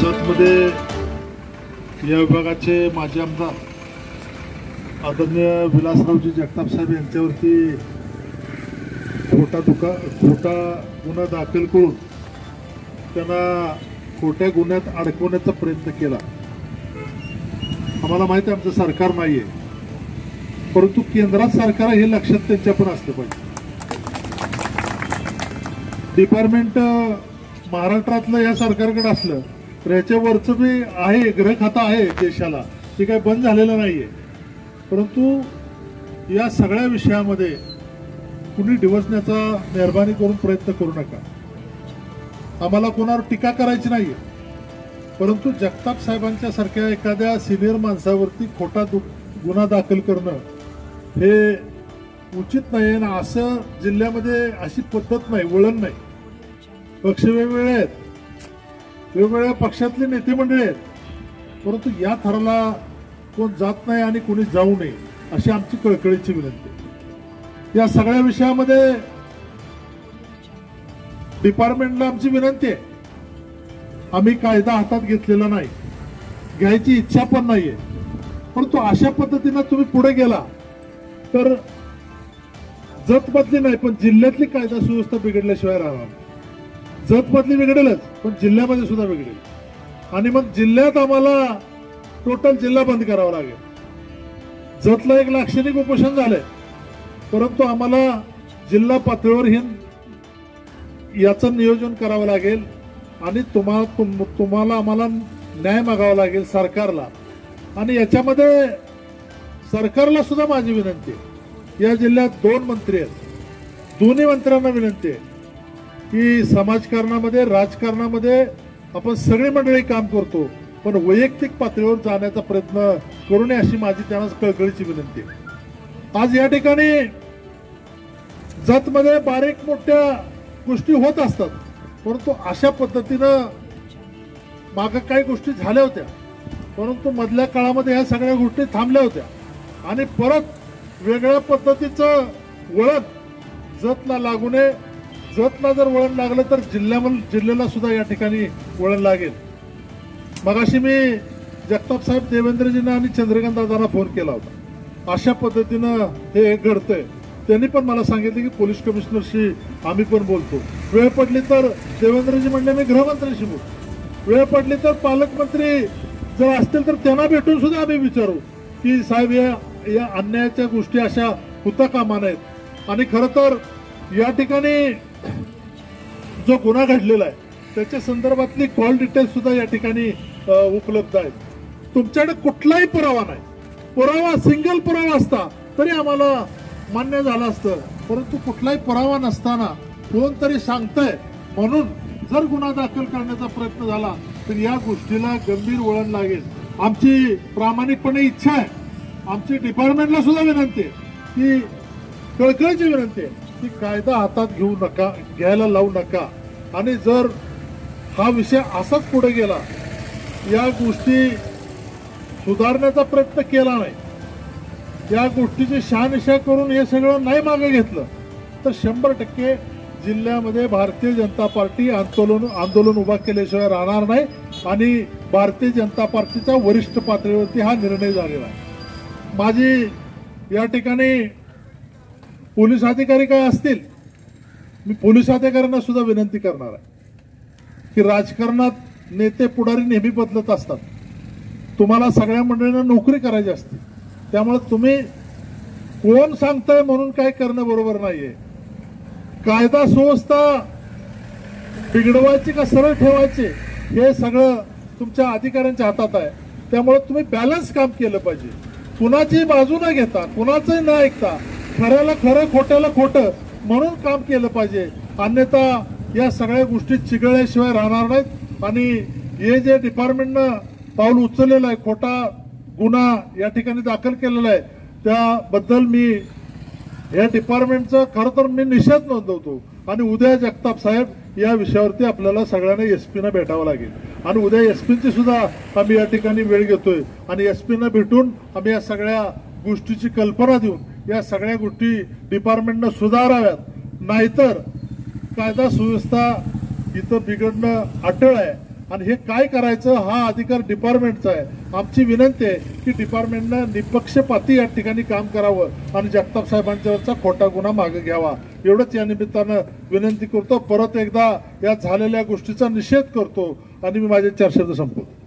जतमध्ये या विभागाचे माजी आमदार आदरणीय विलासरावजी जगताप साहेब यांच्यावरती खोटा दुका खोटा गुन्हा दाखल करून त्यांना खोट्या गुन्ह्यात अडकवण्याचा प्रयत्न केला. आम्हाला माहिती आहे आमचं सरकार नाही आहे परंतु केंद्रात सरकार आहे हे लक्षात त्यांच्या पण असलं पाहिजे. डिपार्टमेंट महाराष्ट्रातलं या सरकारकडे असलं तर याच्यावरचं बी आहे ग्रह खाता आहे देशाला. ते काही बंद झालेलं नाहीये. परंतु या सगळ्या विषयामध्ये कुणी डिवचण्याचा मेहरबानी करून प्रयत्न करू नका. आम्हाला कोणावर टीका करायची नाहीये. परंतु जगताप साहेबांच्या सारख्या एखाद्या सिनियर माणसावरती खोटा दु गुन्हा दाखल करणं हे उचित नाही ना असं जिल्ह्यामध्ये अशी पद्धत नाही वळण नाही. पक्ष वेगवेगळे आहेत. वेगवेगळ्या पक्षातले नेते मंडळी आहेत. परंतु या थराला कोण जात नाही आणि कोणी जाऊ नये अशी आमची कळकळीची विनंती आहे. या सगळ्या विषयामध्ये डिपार्टमेंटला आमची विनंती आहे. आम्ही कायदा हातात घेतलेला नाही घ्यायची इच्छा पण नाहीये. परंतु अशा पद्धतीनं तुम्ही पुढे गेला तर जत बदली नाही पण जिल्ह्यातली कायदा सुव्यवस्था बिघडल्याशिवाय राहणार जतमधली बिघडेलच पण जिल्ह्यामध्ये सुद्धा बिघडेल आणि मग जिल्ह्यात आम्हाला टोटल जिल्हा बंद करावा लागेल. जतला एक लाक्षणिक उपोषण झालंय. परंतु आम्हाला जिल्हा पातळीवर हे याचं नियोजन करावं लागेल आणि तुम्हाला तुम- तुम्हाला आम्हाला न्याय मागावा लागेल सरकारला. आणि याच्यामध्ये सरकारला सुद्धा माझी विनंती आहे. या जिल्ह्यात दोन मंत्री आहेत. दोन्ही मंत्र्यांना विनंती आहे. की समाजकारणामध्ये राजकारणामध्ये आपण सगळी मंडळी काम करतो पण वैयक्तिक पातळीवर जाण्याचा प्रयत्न करू नये अशी माझी त्यांना कळकळीची विनंती आहे. आज या ठिकाणी जतमध्ये बारीक मोठ्या गोष्टी होत असतात परंतु अशा पद्धतीनं माग काही गोष्टी झाल्या होत्या परंतु मधल्या काळामध्ये ह्या सगळ्या गोष्टी थांबल्या होत्या. आणि परत वेगळ्या पद्धतीचं वळण जतला लागू नये जतला जर वळण लागलं तर जिल्ह्यामध्ये जिल्ह्याला सुद्धा या ठिकाणी वळण लागेल. मगाशी मी जगताप साहेब देवेंद्रजींना आणि चंद्रकांत दादांना फोन केला होता. अशा पद्धतीनं हे घडतंय. त्यांनी पण मला सांगितलं की पोलीस कमिशनरशी आम्ही पण बोलतो. वेळ पडली तर देवेंद्रजी म्हणले मी गृहमंत्र्यांशी बोलतो. वेळ पडली तर पालकमंत्री जर असतील तर त्यांना भेटून सुद्धा आम्ही विचारू की साहेब या या अन्यायाच्या गोष्टी अशा होता कामा नयेत. आणि खरं तर या ठिकाणी जो गुन्हा घडलेला आहे त्याच्या संदर्भातली कॉल डिटेल्स सुद्धा या ठिकाणी उपलब्ध आहेत. तुमच्याकडे कुठलाही पुरावा नाही. पुरावा सिंगल पुरावा असता तरी आम्हाला मान्य झालं असतं. परंतु कुठलाही पुरावा नसताना कोणतरी सांगतंय. म्हणून जर गुन्हा दाखल करण्याचा प्रयत्न झाला तर या गोष्टीला गंभीर वळण लागेल. आमची प्रामाणिकपणे इच्छा आहे. आमची डिपार्टमेंटला सुद्धा विनंती आहे की कळकळीची विनंती आहे. की कायदा हातात घेऊ नका घ्यायला लावू नका. आणि जर हा विषय असाच पुढे गेला या गोष्टी सुधारण्याचा प्रयत्न केला नाही या गोष्टीची शहानिशा करून हे सगळं नाही मागे घेतलं तर शंभर टक्के जिल्ह्यामध्ये भारतीय जनता पार्टी आंदोलन आंदोलन उभा केल्याशिवाय राहणार नाही आणि भारतीय जनता पार्टीच्या वरिष्ठ पातळीवरती हा निर्णय झालेला आहे. माझी या ठिकाणी पोलीस अधिकारी काय असतील? मी पोलीस अधिकाऱ्यांना सुद्धा विनंती करणार आहे की राजकारणात नेते पुढारी नेहमी बदलत असतात. तुम्हाला सगळ्या मंडळींना नोकरी करायची असते. त्यामुळे तुम्ही कोण सांगताय म्हणून काय करणं बरोबर नाहीये. कायदा सुव्यवस्था बिघडवायची का सरळ ठेवायची हे सगळं तुमच्या अधिकाऱ्यांच्या हातात आहे. त्यामुळे तुम्ही बॅलन्स काम केलं पाहिजे. कुणाची बाजू न घेता कुणाचंही न ऐकता खऱ्याला खरं खोट्याला खोटं म्हणून काम केलं पाहिजे. अन्यथा या सगळ्या गोष्टी चिघळल्याशिवाय राहणार नाहीत. आणि हे जे डिपार्टमेंटनं पाऊल उचललेलं आहे खोटा गुन्हा या ठिकाणी दाखल केलेला आहे त्याबद्दल मी या डिपार्टमेंटचा खरं तर मी निषेध नोंदवतो. आणि उद्या जगताप साहेब या विषयावरती आपल्याला सगळ्यांना एस पीनं भेटावं लागेल. आणि उद्या एस पीची सुद्धा आम्ही या ठिकाणी वेळ घेतोय. आणि एस पीनं भेटून आम्ही या सगळ्या गोष्टीची कल्पना देऊन या सगळ्या गोष्टी डिपार्टमेंटनं सुधाराव्यात. नाहीतर कायदा सुव्यवस्था इथं बिघडणं अटळ आहे. आणि हे काय करायचं हा अधिकार डिपार्टमेंटचा आहे. आमची विनंती आहे की डिपार्टमेंटनं निपक्षपाती या ठिकाणी काम करावं आणि जगताप साहेबांच्यावरचा खोटा गुन्हा मागे घ्यावा. एवढंच या निमित्तानं विनंती करतो. परत एकदा या झालेल्या गोष्टीचा निषेध करतो. आणि मी माझ्या चर्चेचं संपवतो.